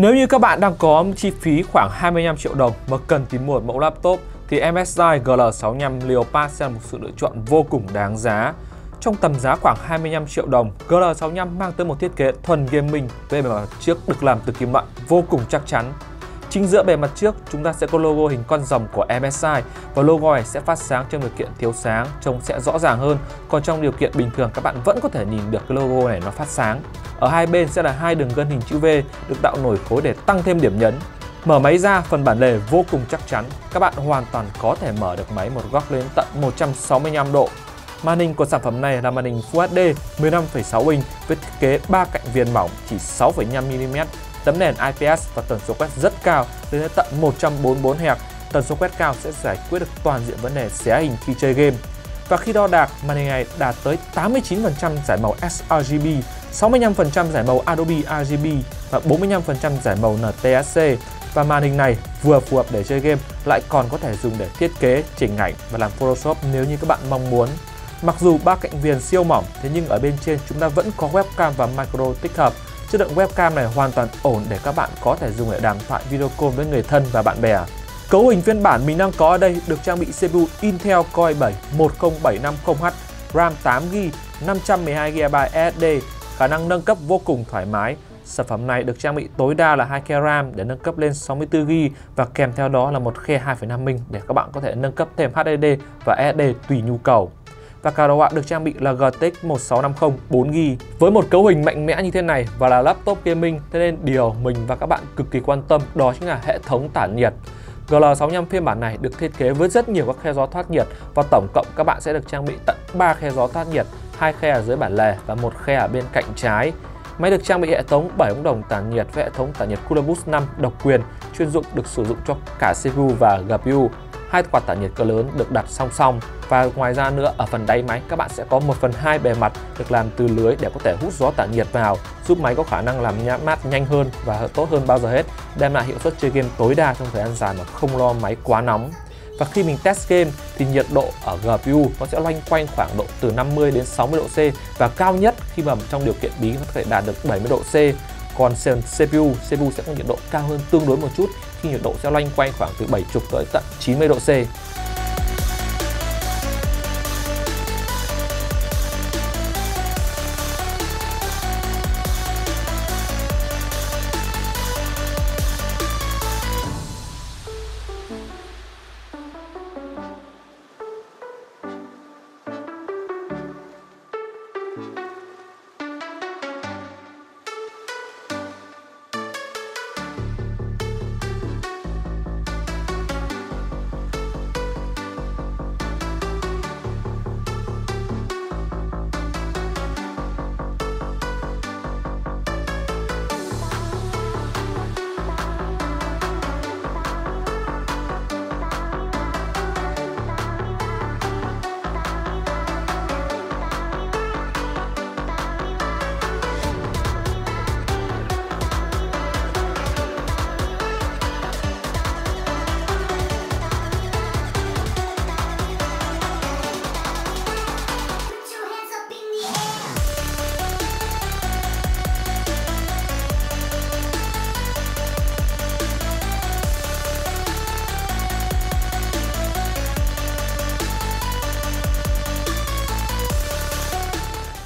Nếu như các bạn đang có chi phí khoảng 25 triệu đồng mà cần tìm một mẫu laptop thì MSI GL65 Leopard sẽ là một sự lựa chọn vô cùng đáng giá. Trong tầm giá khoảng 25 triệu đồng, GL65 mang tới một thiết kế thuần gaming về mặt chiếc được làm từ kim loại vô cùng chắc chắn. Chính giữa bề mặt trước, chúng ta sẽ có logo hình con rồng của MSI và logo này sẽ phát sáng trong điều kiện thiếu sáng, trông sẽ rõ ràng hơn. Còn trong điều kiện bình thường các bạn vẫn có thể nhìn được cái logo này nó phát sáng. Ở hai bên sẽ là hai đường gân hình chữ V được tạo nổi khối để tăng thêm điểm nhấn. Mở máy ra, phần bản lề vô cùng chắc chắn. Các bạn hoàn toàn có thể mở được máy một góc lên tận 165 độ. Màn hình của sản phẩm này là màn hình Full HD 15,6 inch với thiết kế 3 cạnh viền mỏng chỉ 6,5mm, tấm nền IPS và tần số quét rất cao lên đến tận 144 Hz. Tần số quét cao sẽ giải quyết được toàn diện vấn đề xé hình khi chơi game. Và khi đo đạc, màn hình này đạt tới 89% giải màu sRGB, 65% giải màu Adobe RGB và 45% giải màu NTSC và màn hình này vừa phù hợp để chơi game lại còn có thể dùng để thiết kế, chỉnh ảnh và làm Photoshop nếu như các bạn mong muốn. Mặc dù ba cạnh viền siêu mỏng, thế nhưng ở bên trên chúng ta vẫn có webcam và micro tích hợp. Chất lượng webcam này hoàn toàn ổn để các bạn có thể dùng để đàm thoại video call với người thân và bạn bè. Cấu hình phiên bản mình đang có ở đây được trang bị CPU Intel Core i7 10750H, RAM 8GB, 512GB SSD, khả năng nâng cấp vô cùng thoải mái. Sản phẩm này được trang bị tối đa là 2 khe RAM để nâng cấp lên 64GB và kèm theo đó là một khe 2,5 inch để các bạn có thể nâng cấp thêm HDD và SSD tùy nhu cầu và cả đầu họa được trang bị là GTX 1650 4GB. Với một cấu hình mạnh mẽ như thế này và là laptop gaming, thế nên điều mình và các bạn cực kỳ quan tâm đó chính là hệ thống tản nhiệt. GL65 phiên bản này được thiết kế với rất nhiều các khe gió thoát nhiệt và tổng cộng các bạn sẽ được trang bị tận 3 khe gió thoát nhiệt, hai khe ở dưới bản lề và một khe ở bên cạnh trái. Máy được trang bị hệ thống 7 ống đồng tản nhiệt với hệ thống tản nhiệt Cooler Boost 5 độc quyền chuyên dụng được sử dụng cho cả CPU và GPU hai quạt tản nhiệt cỡ lớn được đặt song song. Và ngoài ra nữa, ở phần đáy máy, các bạn sẽ có 1 phần 2 bề mặt được làm từ lưới để có thể hút gió tản nhiệt vào, giúp máy có khả năng làm nhãn mát nhanh hơn và tốt hơn bao giờ hết, đem lại hiệu suất chơi game tối đa trong thời gian dài mà không lo máy quá nóng. Và khi mình test game thì nhiệt độ ở GPU nó sẽ loanh quanh khoảng độ từ 50 đến 60 độ C và cao nhất khi mà trong điều kiện bí nó có thể đạt được 70 độ C còn CPU, CPU sẽ có nhiệt độ cao hơn tương đối một chút khi nhiệt độ sẽ loanh quanh khoảng từ 70 tới tận 90 độ C.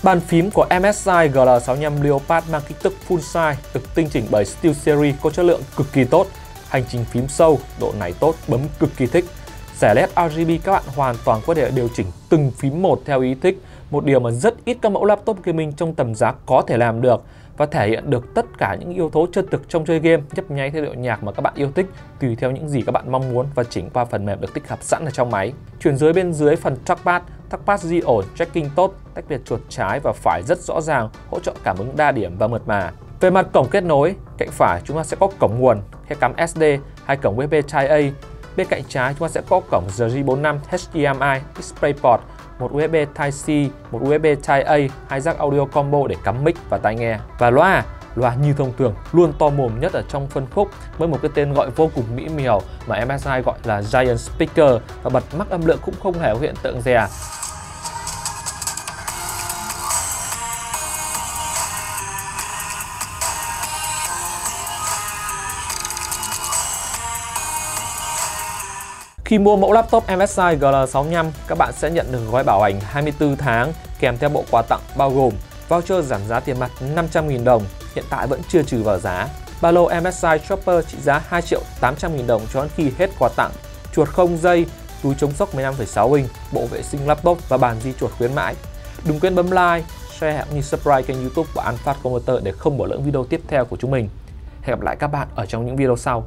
Bàn phím của MSI GL65 Leopard mang kích thước full size được tinh chỉnh bởi SteelSeries có chất lượng cực kỳ tốt, hành trình phím sâu, độ nảy tốt, bấm cực kỳ thích. Rẻ LED RGB các bạn hoàn toàn có thể điều chỉnh từng phím một theo ý thích, một điều mà rất ít các mẫu laptop gaming trong tầm giá có thể làm được và thể hiện được tất cả những yếu tố chân thực trong chơi game, nhấp nháy theo điệu nhạc mà các bạn yêu thích tùy theo những gì các bạn mong muốn và chỉnh qua phần mềm được tích hợp sẵn ở trong máy. Chuyển dưới bên dưới phần trackpad, thắc pass di ổn, tracking tốt, tách biệt chuột trái và phải rất rõ ràng, hỗ trợ cảm ứng đa điểm và mượt mà. Về mặt cổng kết nối, cạnh phải chúng ta sẽ có cổng nguồn, khe cắm SD, hai cổng USB Type-A. Bên cạnh trái chúng ta sẽ có cổng RJ45 HDMI DisplayPort một USB Type-C, một USB Type-A, hai jack audio combo để cắm mic và tai nghe. Và loa, loa như thông thường luôn to mồm nhất ở trong phân khúc với một cái tên gọi vô cùng mỹ miều mà MSI gọi là Giant Speaker và bật mắc âm lượng cũng không hề có hiện tượng rè Khi mua mẫu laptop MSI GL65, các bạn sẽ nhận được gói bảo hành 24 tháng kèm theo bộ quà tặng bao gồm voucher giảm giá tiền mặt 500.000 đồng, hiện tại vẫn chưa trừ vào giá. Ba lô MSI Chopper trị giá 2 triệu 800 000 đồng cho đến khi hết quà tặng, chuột không dây, túi chống sốc 15,6 inch, bộ vệ sinh laptop và bàn di chuột khuyến mãi. Đừng quên bấm like, share cũng như subscribe kênh youtube của Alphard Computer để không bỏ lỡ video tiếp theo của chúng mình. Hẹn gặp lại các bạn ở trong những video sau.